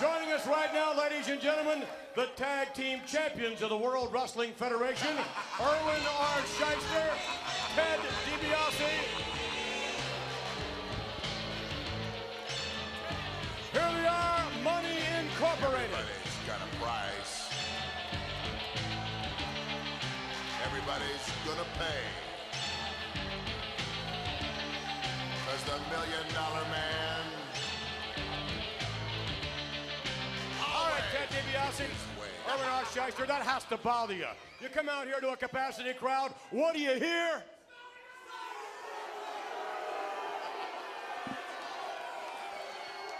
Joining us right now, ladies and gentlemen, the tag team champions of the World Wrestling Federation, Irwin R. Schyster, Ted DiBiase. Here they are, Money Incorporated. Everybody's got a price. Everybody's gonna pay. Cause the million dollar man. DiBiase, Irwin R. Schyster, that has to bother you. You come out here to a capacity crowd, what do you hear?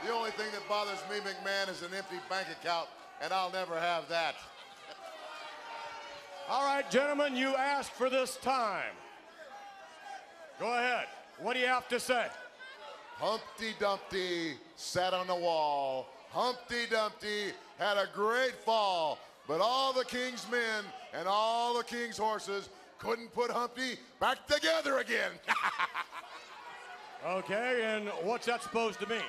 The only thing that bothers me, McMahon, is an empty bank account, and I'll never have that. All right, gentlemen, you asked for this time. Go ahead. What do you have to say? Humpty Dumpty sat on the wall. Humpty Dumpty had a great fall, but all the king's men and all the king's horses couldn't put Humpty back together again. Okay, and what's that supposed to mean?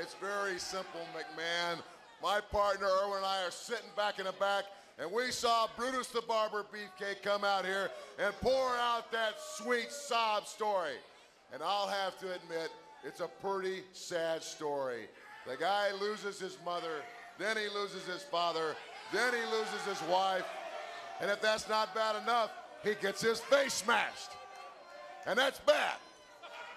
it's very simple, McMahon. My partner Irwin and I are sitting back in the back, and we saw Brutus the Barber Beefcake come out here and pour out that sweet sob story. And I'll have to admit, it's a pretty sad story. The guy loses his mother, then he loses his father, then he loses his wife, and if that's not bad enough, he gets his face smashed. And that's bad.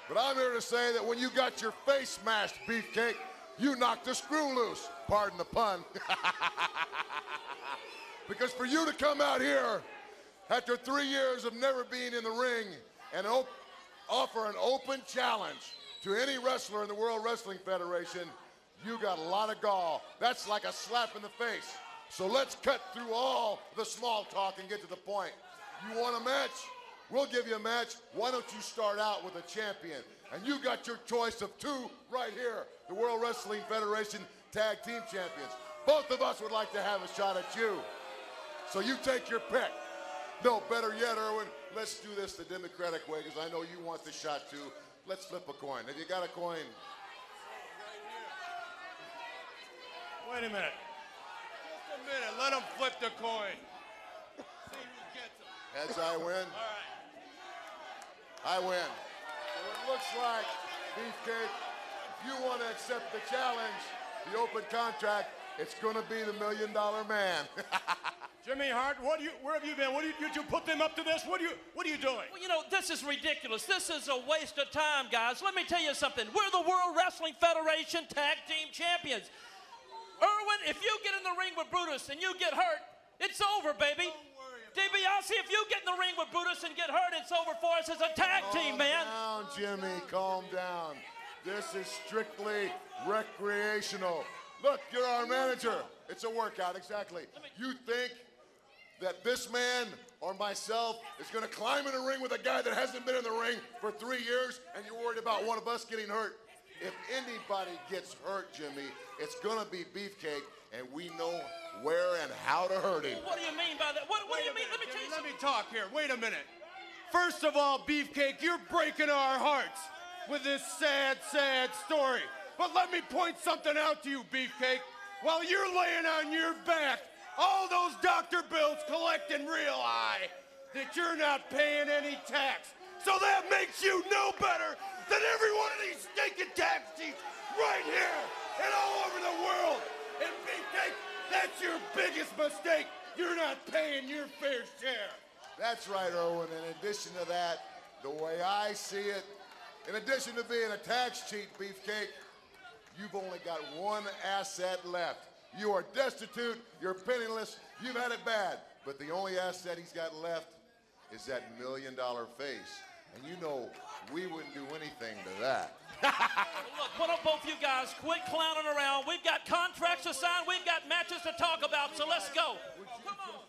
But I'm here to say that when you got your face smashed, Beefcake, you knocked the screw loose. Pardon the pun. because for you to come out here after three years of never being in the ring and offer an open challenge to any wrestler in the World Wrestling Federation, you got a lot of gall. That's like a slap in the face. So let's cut through all the small talk and get to the point. You want a match? We'll give you a match. Why don't you start out with a champion? And you got your choice of two right here the World Wrestling Federation Tag Team Champions. Both of us would like to have a shot at you. So you take your pick. No, better yet, Irwin, let's do this the democratic way because I know you want the shot too. Let's flip a coin. Have you got a coin? Wait a minute. Just a minute. Let him flip the coin. See who gets him. Heads, I win. All right. I win. So it looks like, Beefcake, if you want to accept the challenge, the open contract, it's going to be the million dollar man. Jimmy Hart, what do you, where have you been? What do you, you two put them up to this? What are you, what are you doing? Well, you know, this is ridiculous. This is a waste of time, guys. Let me tell you something. We're the World Wrestling Federation Tag Team Champions. Irwin, if you get in the ring with Brutus and you get hurt, it's over, baby. DiBiase, if you get in the ring with Brutus and get hurt, it's over for us as a tag team, man. Calm down, Jimmy. Calm down. This is strictly recreational. Look, you're our manager. It's a workout, exactly. You think that this man or myself is going to climb in a ring with a guy that hasn't been in the ring for three years and you're worried about one of us getting hurt? If anybody gets hurt, Jimmy, it's going to be Beefcake, and we know where and how to hurt him. What do you mean by that? What, what do you mean? Let me tell Jimmy, you let me talk here. Wait a minute. First of all, Beefcake, you're breaking our hearts with this sad, sad story. But let me point something out to you, Beefcake. While you're laying on your back, all those doctor bills collect and realize that you're not paying any tax. So that makes you no better than every one of these stinking tax cheats right here and all over the world. And Beefcake, that's your biggest mistake. You're not paying your fair share. That's right, Irwin. In addition to that, the way I see it, in addition to being a tax cheat, Beefcake, you've only got one asset left. You are destitute, you're penniless, you've had it bad. But the only asset he's got left is that million dollar face. And you know, we wouldn't do anything to that. Look, why don't both you guys quit clowning around? We've got contracts to sign. We've got matches to talk about. So let's go. Come on.